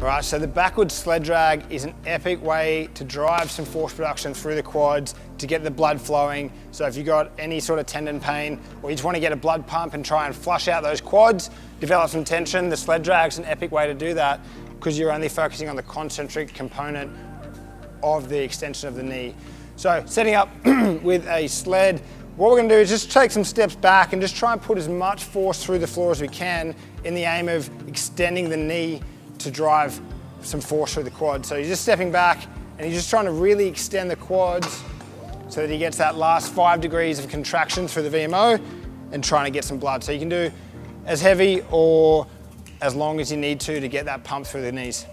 right? So the backward sled drag is an epic way to drive some force production through the quads to get the blood flowing. So if you've got any sort of tendon pain or you just want to get a blood pump and try and flush out those quads, develop some tension, the sled drag's an epic way to do that because you're only focusing on the concentric component of the extension of the knee. So setting up with a sled, what we're gonna do is just take some steps back and just try and put as much force through the floor as we can in the aim of extending the knee to drive some force through the quad. So you're just stepping back and you're just trying to really extend the quads so that he gets that last five degrees of contraction through the VMO and trying to get some blood. So you can do as heavy or as long as you need to to get that pump through the knees.